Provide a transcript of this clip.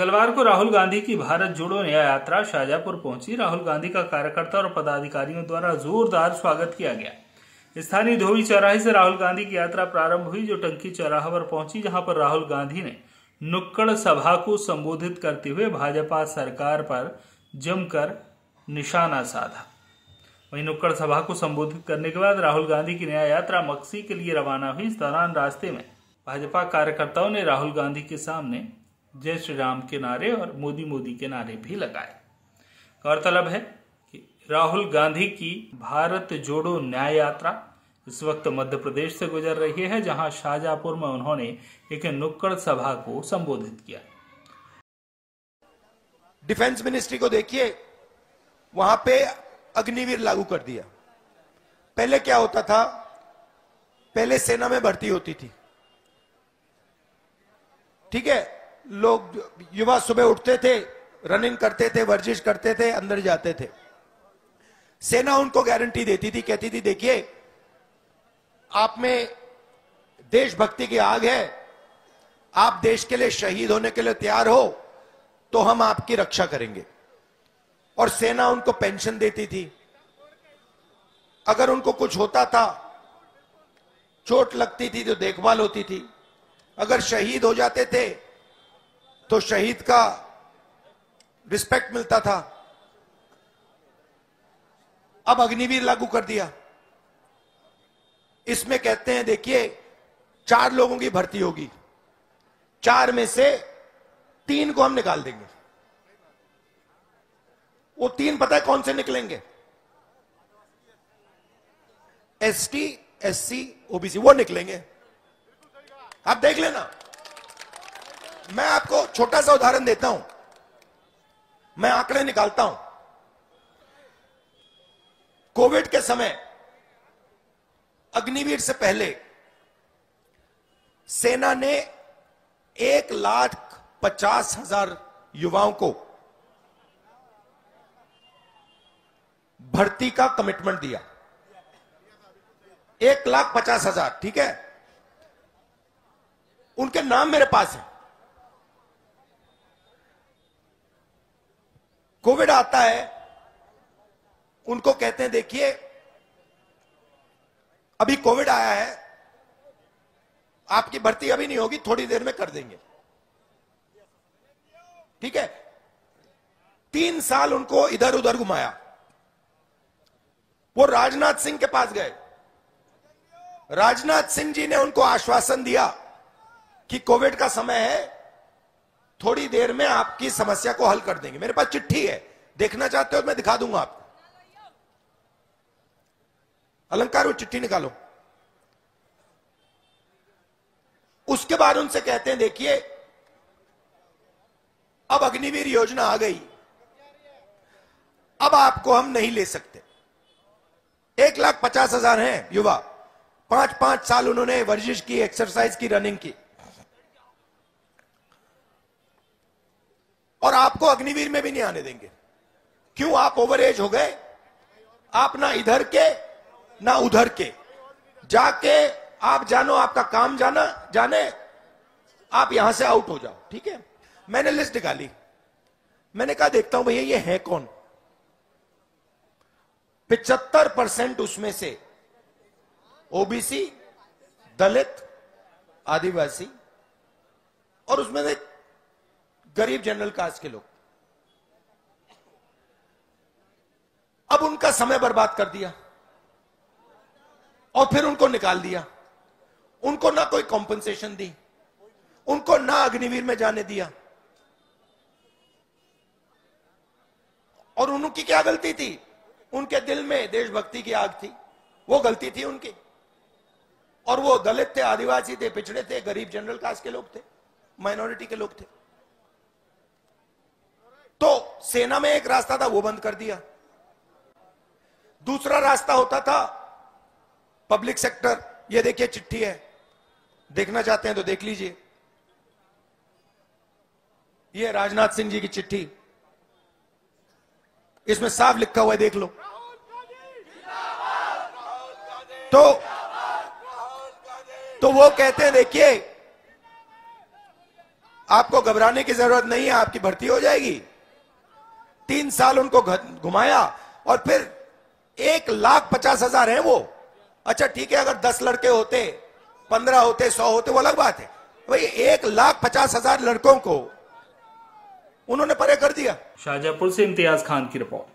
मंगलवार को राहुल गांधी की भारत जोड़ो न्याय यात्रा शाहजहापुर पहुँची। राहुल गांधी का कार्यकर्ता और पदाधिकारियों द्वारा जोरदार स्वागत किया गया। स्थानीय धोबी चौराहे से राहुल गांधी की यात्रा प्रारंभ हुई, जो टंकी चौराहा पर पहुँची, जहाँ पर राहुल गांधी ने नुक्कड़ सभा को संबोधित करते हुए भाजपा सरकार पर जमकर निशाना साधा। वहीं नुक्कड़ सभा को संबोधित करने के बाद राहुल गांधी की न्याय यात्रा मक्सी के लिए रवाना हुई। इस दौरान रास्ते में भाजपा कार्यकर्ताओं ने राहुल गांधी के सामने जय श्री राम के नारे और मोदी मोदी के नारे भी लगाए। गौरतलब है कि राहुल गांधी की भारत जोड़ो न्याय यात्रा इस वक्त मध्य प्रदेश से गुजर रही है, जहाँ शाहजहापुर में उन्होंने एक नुक्कड़ सभा को संबोधित किया। डिफेंस मिनिस्ट्री को देखिए, वहाँ पे अग्निवीर लागू कर दिया। पहले क्या होता था? पहले सेना में भर्ती होती थी। ठीक है? लोग युवा सुबह उठते थे रनिंग करते थे, वर्जिश करते थे, अंदर जाते थे। सेना उनको गारंटी देती थी, कहती थी, देखिए, आप में देशभक्ति की आग है। आप देश के लिए शहीद होने के लिए तैयार हो तो हम आपकी रक्षा करेंगे। और सेना उनको पेंशन देती थी। अगर उनको कुछ होता था, चोट लगती थी तो देखभाल होती थी। अगर शहीद हो जाते थे तो शहीद का रिस्पेक्ट मिलता था। अब अग्निवीर लागू कर दिया। इसमें कहते हैं, देखिए, चार लोगों की भर्ती होगी। चार में से तीन को हम निकाल देंगे। वो तीन पता है कौन से निकलेंगे? S T S C OBC, वो निकलेंगे। आप देख लेना। मैं आपको छोटा सा उदाहरण देता हूँ। मैं आंकड़े निकालता हूँ। कोविड के समय, अग्निवीर से पहले, सेना ने एक लाख पचास हज़ार युवाओं को भर्ती का कमिटमेंट दिया। एक लाख पचास हज़ार, ठीक है? उनके नाम मेरे पास है। कोविड आता है, उनको कहते हैं, देखिए, अभी कोविड आया है, आपकी भर्ती अभी नहीं होगी, थोड़ी देर में कर देंगे। ठीक है? तीन साल उनको इधर उधर घुमाया। वो राजनाथ सिंह के पास गए। राजनाथ सिंह जी ने उनको आश्वासन दिया कि कोविड का समय है थोड़ी देर में आपकी समस्या को हल कर देंगे। मेरे पास चिट्ठी है। देखना चाहते हो मैं दिखा दूँगा आपको। अलंकार वो चिट्ठी निकालो। उसके बाद उनसे कहते हैं, देखिए, अब अग्निवीर योजना आ गई। अब आपको हम नहीं ले सकते। एक लाख पचास हज़ार है, युवा। पाँच पाँच साल उन्होंने वर्जिश की एक्सरसाइज की रनिंग की। और आपको अग्निवीर में भी नहीं आने देंगे। क्यों? आप ओवर एज हो गए। आप ना इधर के, ना उधर के। जाके आप जानो, आपका काम जाना, जाने, आप यहाँ से आउट हो जाओ। ठीक है? मैंने लिस्ट निकाली। मैंने कहा, देखता हूँ भैया, ये है कौन? पिचहत्तर परसेंट उसमें से ओबीसी, दलित, आदिवासी, और उसमें से गरीब जनरल कास्ट के लोग। अब उनका समय बर्बाद कर दिया। और फिर उनको निकाल दिया। उनको ना कोई कॉम्पनसेशन दी। उनको ना अग्निवीर में जाने दिया। और उनकी क्या गलती थी? उनके दिल में देशभक्ति की आग थी। वो गलती थी उनकी। और वो दलित थे, आदिवासी थे, पिछड़े थे, गरीब जनरल कास्ट के लोग थे, माइनॉरिटी के लोग थे। सेना में एक रास्ता था, वो बंद कर दिया। दूसरा रास्ता होता था, पब्लिक सेक्टर। ये देखिए, चिट्ठी है। देखना चाहते हैं तो देख लीजिए। ये राजनाथ सिंह जी की चिट्ठी। इसमें साफ़ लिखा हुआ है, देख लो। तो तो वो कहते हैं, देखिए, आपको घबराने की ज़रूरत नहीं है, आपकी भर्ती हो जाएगी। तीन साल उनको घुमाया और फिर एक लाख पचास हज़ार है वो। अच्छा ठीक है, अगर दस लड़के होते, पंद्रह होते, सौ होते, वो अलग बात है। भाई एक लाख पचास हज़ार लड़कों को उन्होंने परे कर दिया। शाहजहापुर से इम्तियाज़ खान की रिपोर्ट।